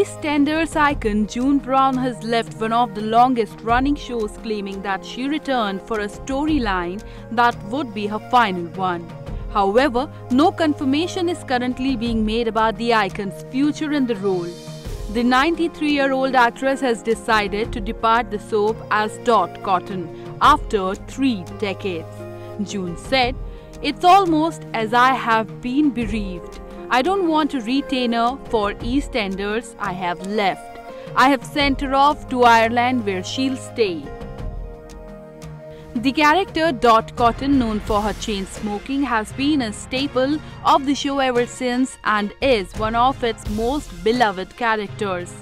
EastEnders icon June Brown has left one of the longest running shows claiming that she returned for a storyline that would be her final one. However, no confirmation is currently being made about the icon's future in the role. The 93 year old actress has decided to depart the soap as Dot Cotton after three decades. June said, It's almost as I have been bereaved. I don't want a retainer for EastEnders I have left. I have sent her off to Ireland where she'll stay. The character Dot Cotton, known for her chain smoking, has been a staple of the show ever since and is one of its most beloved characters.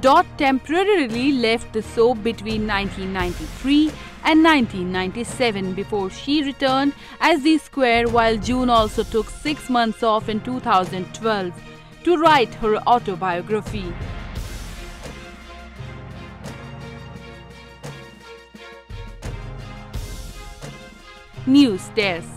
Dot temporarily left the soap between 1993 and 1997 before she returned as the Square while June also took six months off in 2012 to write her autobiography. News Desk